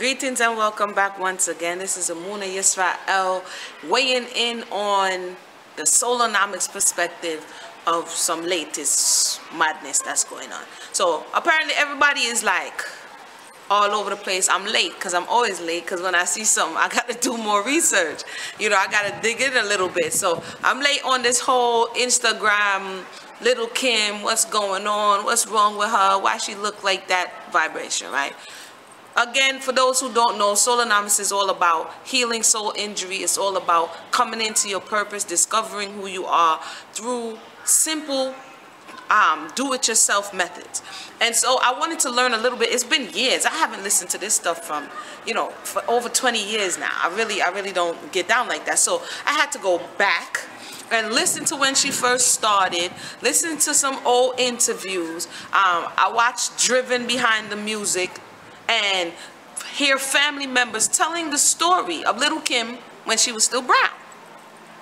Greetings and welcome back once again. This is Emunah Y'srael weighing in on the Soulonomics perspective of some latest madness that's going on. So apparently everybody is like all over the place. I'm late because I'm always late because when I see something, I got to do more research. You know, I got to dig in a little bit. So I'm late on this whole Instagram, little Kim, what's going on, what's wrong with her, why she look like that vibration, right? Again, for those who don't know, Soulonomics is all about healing soul injury. It's all about coming into your purpose, discovering who you are through simple um, do-it-yourself methods. And so I wanted to learn a little bit. It's been years. I haven't listened to this stuff from, you know, for over 20 years now. I really, I really don't get down like that. So I had to go back and listen to when she first started, listen to some old interviews. Um, I watched Driven Behind the Music and hear family members telling the story of little Kim when she was still brown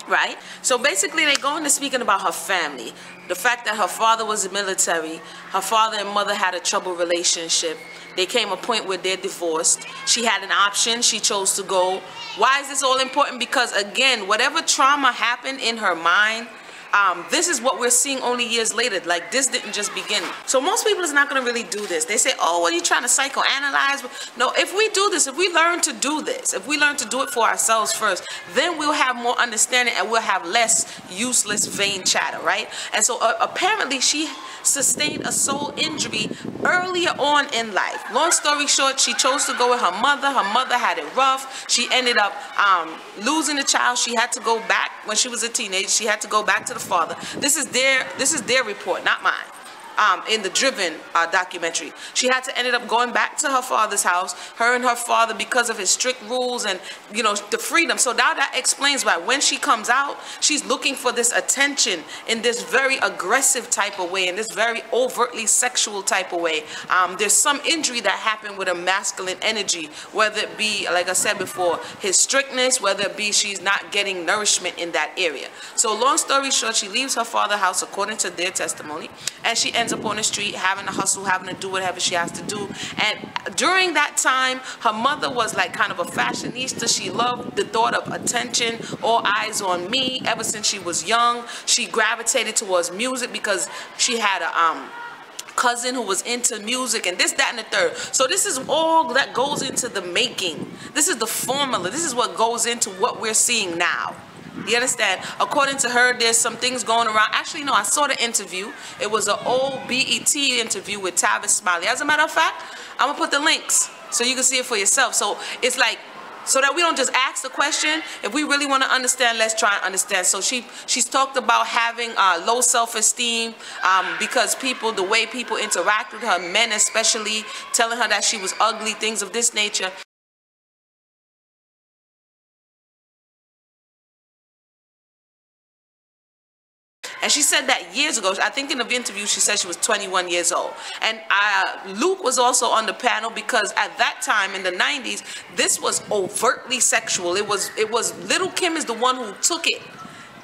right? So basically, they go into speaking about her family, the fact that her father was the military, her father and mother had a troubled relationship. They came a point where they're divorced. She had an option. She chose to go. Why is this all important? Because again, whatever trauma happened in her mind, um, this is what we're seeing only years later. Like this didn't just begin. So most people is not going to really do this. They say, oh, what are you trying to psychoanalyze? No, if we do this, if we learn to do this, if we learn to do it for ourselves first, then we'll have more understanding and we'll have less useless vain chatter, right? And so uh, apparently she sustained a soul injury earlier on in life. Long story short, she chose to go with her mother. Her mother had it rough. She ended up um, losing the child. She had to go back when she was a teenager. She had to go back to the father. This is their this is their report, not mine um, in the Driven uh, documentary. She had to ended up going back to her father's house, her and her father, because of his strict rules and, you know, the freedom. So now that explains why when she comes out, she's looking for this attention in this very aggressive type of way, in this very overtly sexual type of way. Um, there's some injury that happened with a masculine energy, whether it be, like I said before, his strictness, whether it be she's not getting nourishment in that area. So long story short, she leaves her father's house according to their testimony, and she ends up on the street having to hustle, having to do whatever she has to do. And during that time, her mother was like kind of a fashionista. She loved the thought of attention, all eyes on me. Ever since she was young, she gravitated towards music because she had a um, cousin who was into music and this, that, and the third. So this is all that goes into the making. This is the formula. This is what goes into what we're seeing now. You understand? According to her, there's some things going around. Actually, no, I saw the interview. It was an old BET interview with Tavis Smiley. As a matter of fact, I'm going to put the links so you can see it for yourself. So it's like, so that we don't just ask the question. If we really want to understand, let's try and understand. So she she's talked about having uh, low self-esteem um, because people, the way people interact with her, men especially, telling her that she was ugly, things of this nature. And she said that years ago. I think in the interview she said she was 21 years old. And uh, Luke was also on the panel because at that time in the 90s, this was overtly sexual. It was it was Little Kim is the one who took it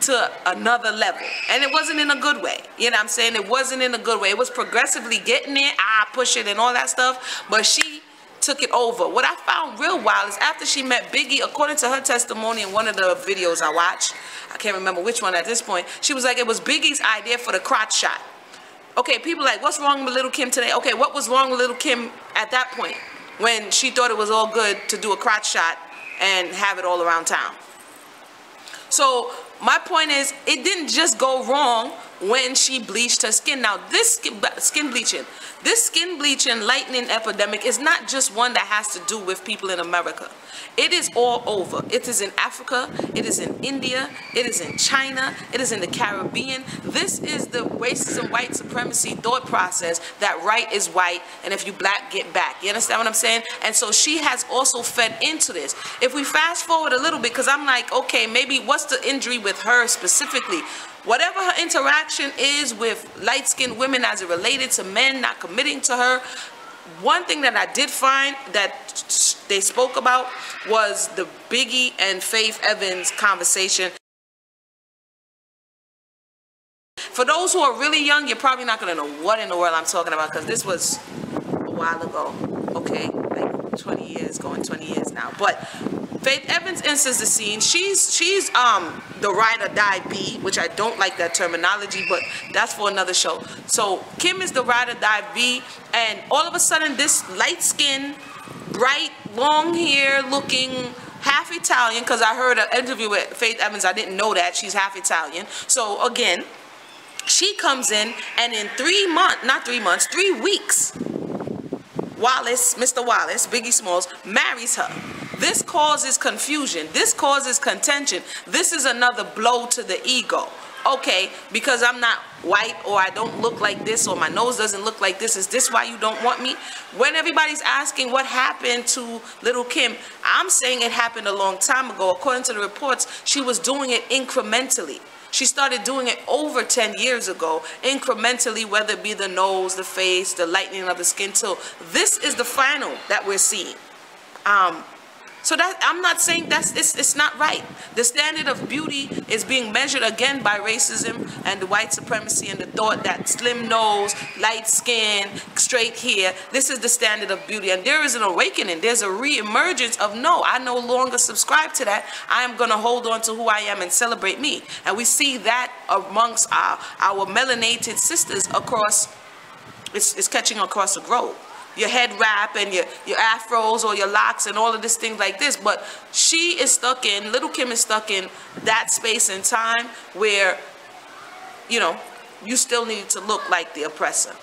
to another level. And it wasn't in a good way. You know what I'm saying? It wasn't in a good way. It was progressively getting it, ah, push it and all that stuff. But she took it over. What I found real wild is after she met Biggie, according to her testimony in one of the videos I watched, I can't remember which one at this point, she was like, it was Biggie's idea for the crotch shot. Okay, people like, what's wrong with Little Kim today? Okay, what was wrong with Little Kim at that point when she thought it was all good to do a crotch shot and have it all around town? So my point is, it didn't just go wrong when she bleached her skin. Now, this skin, bleaching, this skin bleaching lightning epidemic is not just one that has to do with people in America. It is all over. It is in Africa. It is in India. It is in China. It is in the Caribbean. This is the racism, white supremacy thought process that right is white, and if you black, get back. You understand what I'm saying? And so she has also fed into this. If we fast forward a little bit, because I'm like, okay, maybe what's the injury with her specifically? Whatever her interaction is with light-skinned women as it related to men not committing to her, one thing that I did find that they spoke about was the Biggie and Faith Evans conversation. For those who are really young, you're probably not going to know what in the world I'm talking about because this was a while ago, okay, like 20 years going 20 years now. But Faith Evans enters the scene. She's she's um the ride or die B, which I don't like that terminology, but that's for another show. So Kim is the ride or die B, and all of a sudden this light skin, bright, long hair looking half Italian, because I heard an interview with Faith Evans, I didn't know that, she's half Italian. So again, she comes in and in three months, not three months, three weeks, Wallace, Mr. Wallace, Biggie Smalls, marries her. This causes confusion. This causes contention. This is another blow to the ego. Okay, because I'm not white or I don't look like this or my nose doesn't look like this, is this why you don't want me? When everybody's asking what happened to little Kim, I'm saying it happened a long time ago. According to the reports, she was doing it incrementally. She started doing it over 10 years ago, incrementally, whether it be the nose, the face, the lightening of the skin tone. This is the final that we're seeing. Um, so that I'm not saying that's it's, it's not right. The standard of beauty is being measured again by racism and the white supremacy and the thought that slim nose, light skin, straight hair, this is the standard of beauty. And there is an awakening. There's a re-emergence of no, I no longer subscribe to that. I am going to hold on to who I am and celebrate me. And we see that amongst our, our melanated sisters across, it's, it's catching across the globe your head wrap and your, your afros or your locks and all of this thing like this. But she is stuck in, little Kim is stuck in that space and time where, you know, you still need to look like the oppressor.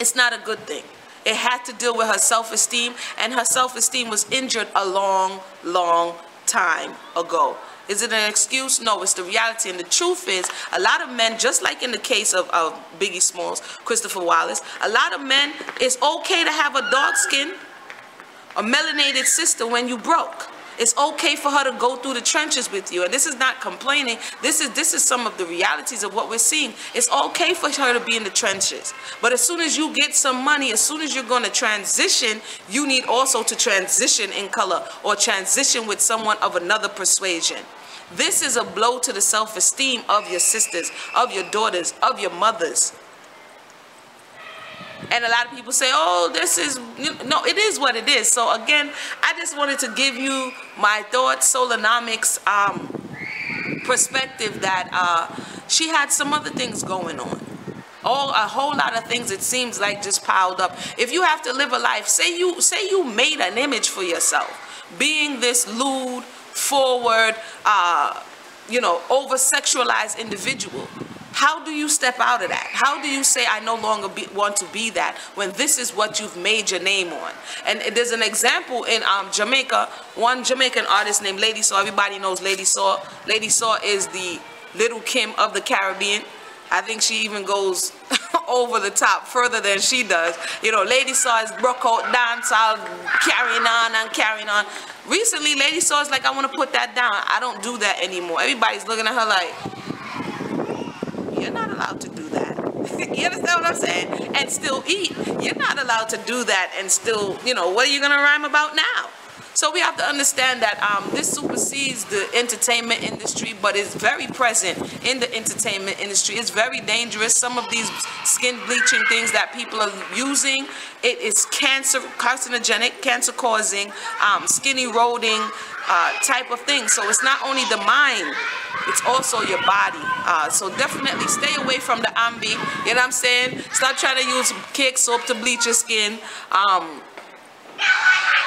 It's not a good thing. It had to deal with her self-esteem and her self-esteem was injured a long, long time ago. Is it an excuse? No, it's the reality. And the truth is, a lot of men, just like in the case of, of Biggie Smalls, Christopher Wallace, a lot of men, it's okay to have a dark skin, a melanated sister when you broke. It's okay for her to go through the trenches with you. And this is not complaining. This is this is some of the realities of what we're seeing. It's okay for her to be in the trenches. But as soon as you get some money, as soon as you're going to transition, you need also to transition in color or transition with someone of another persuasion. This is a blow to the self-esteem of your sisters, of your daughters, of your mothers. And a lot of people say, oh, this is, no, it is what it is. So again, I just wanted to give you my thoughts, Soulonomics um, perspective that uh, she had some other things going on. All, a whole lot of things it seems like just piled up. If you have to live a life, say you, say you made an image for yourself, being this lewd, forward, uh, you know, over-sexualized individual. How do you step out of that? How do you say, I no longer be, want to be that when this is what you've made your name on? And there's an example in um, Jamaica, one Jamaican artist named Lady Saw. Everybody knows Lady Saw. Lady Saw is the little Kim of the Caribbean. I think she even goes over the top further than she does. You know, Lady Saw is broke out dance all carrying on and carrying on. Recently, Lady Saw is like, I want to put that down. I don't do that anymore. Everybody's looking at her like, you're not allowed to do that. you understand what I'm saying? And still eat. You're not allowed to do that and still, you know, what are you going to rhyme about now? So we have to understand that um, this supersedes the entertainment industry, but is very present in the entertainment industry. It's very dangerous. Some of these skin bleaching things that people are using, it is cancer, carcinogenic, cancer causing, um, skin eroding uh, type of thing. So it's not only the mind, it's also your body. Uh, so definitely stay away from the ambi. You know what I'm saying? Stop trying to use cake soap to bleach your skin. Um,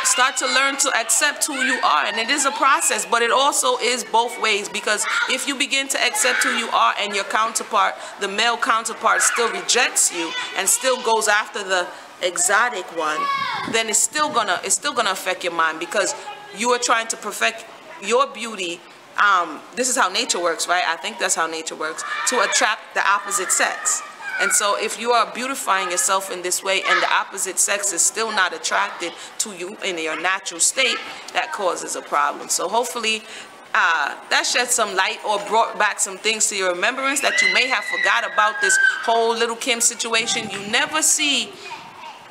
start to learn to accept who you are. And it is a process but it also is both ways because if you begin to accept who you are and your counterpart the male counterpart still rejects you and still goes after the exotic one then it's still gonna it's still gonna affect your mind because you are trying to perfect your beauty um, this is how nature works right? I think that's how nature works to attract the opposite sex and so if you are beautifying yourself in this way and the opposite sex is still not attracted to you in your natural state, that causes a problem. So hopefully uh, that shed some light or brought back some things to your remembrance that you may have forgot about this whole little Kim situation. You never see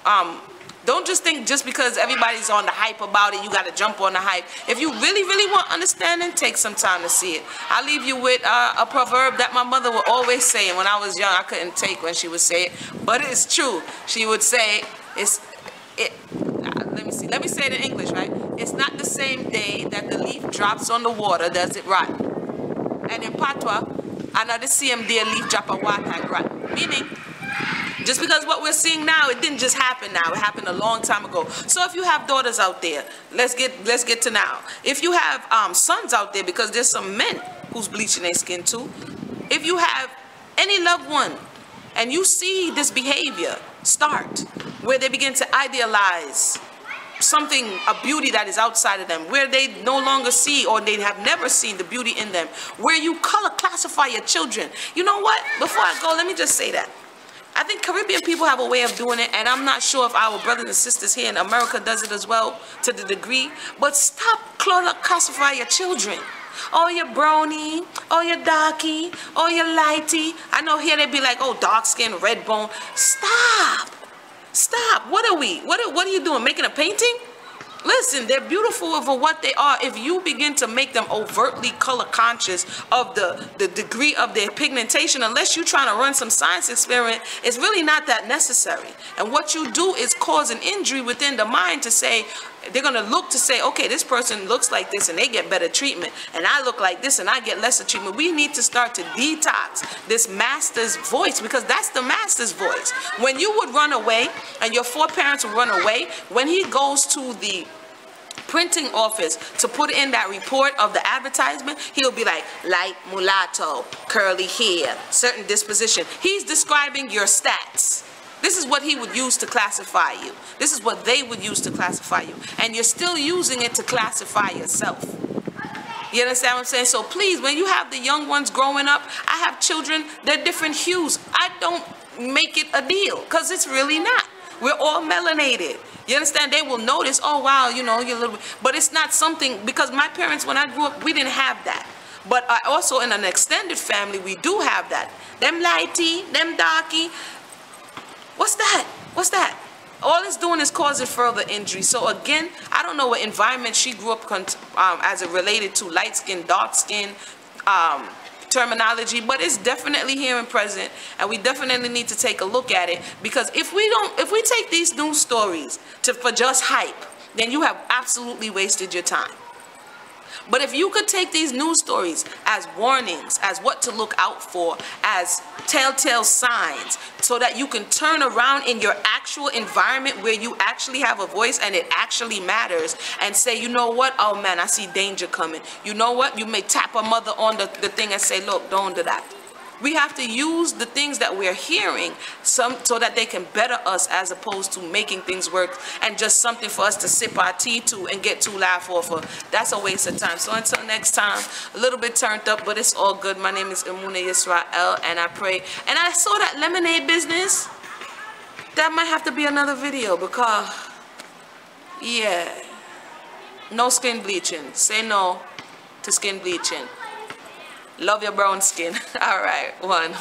um, don't just think just because everybody's on the hype about it, you got to jump on the hype. If you really, really want understanding, take some time to see it. I'll leave you with uh, a proverb that my mother would always say. And when I was young, I couldn't take when she would say it. But it's true. She would say, it's, it, uh, let me see, let me say it in English, right? It's not the same day that the leaf drops on the water does it rot. And in Patois, another day leaf drop on water rot. Meaning, just because what we're seeing now, it didn't just happen now. It happened a long time ago. So if you have daughters out there, let's get let's get to now. If you have um, sons out there, because there's some men who's bleaching their skin too. If you have any loved one and you see this behavior start where they begin to idealize something, a beauty that is outside of them, where they no longer see or they have never seen the beauty in them, where you color classify your children. You know what? Before I go, let me just say that. I think Caribbean people have a way of doing it, and I'm not sure if our brothers and sisters here in America does it as well to the degree, but stop color classify your children. Oh, you brownie. Oh, you darky. Oh, you lighty. I know here they'd be like, oh, dark skin, red bone. Stop. Stop. What are we? What are, what are you doing? Making a painting? Listen, they're beautiful for what they are. If you begin to make them overtly color conscious of the, the degree of their pigmentation, unless you're trying to run some science experiment, it's really not that necessary. And what you do is cause an injury within the mind to say, they're going to look to say, okay, this person looks like this and they get better treatment, and I look like this and I get lesser treatment. We need to start to detox this master's voice because that's the master's voice. When you would run away and your four parents would run away, when he goes to the printing office to put in that report of the advertisement, he'll be like, light mulatto, curly hair, certain disposition. He's describing your stats. This is what he would use to classify you. This is what they would use to classify you. And you're still using it to classify yourself. You understand what I'm saying? So please, when you have the young ones growing up, I have children, they're different hues. I don't make it a deal because it's really not. We're all melanated. You understand? They will notice, oh, wow, you know, you're a little bit. But it's not something, because my parents, when I grew up, we didn't have that. But I also, in an extended family, we do have that. Them lighty, them darky, What's that? What's that? All it's doing is causing further injury. So again, I don't know what environment she grew up um, as it related to light skin, dark skin, um, terminology, but it's definitely here and present, and we definitely need to take a look at it because if we don't, if we take these news stories to for just hype, then you have absolutely wasted your time. But if you could take these news stories as warnings, as what to look out for, as telltale signs, so that you can turn around in your actual environment where you actually have a voice and it actually matters and say, you know what? Oh man, I see danger coming. You know what? You may tap a mother on the, the thing and say, look, don't do that. We have to use the things that we're hearing some, so that they can better us as opposed to making things work and just something for us to sip our tea to and get too laugh of. That's a waste of time. So until next time, a little bit turned up, but it's all good. My name is Emunah Y'srael, and I pray. And I saw that lemonade business. That might have to be another video because, yeah, no skin bleaching. Say no to skin bleaching. Love your brown skin. All right, one.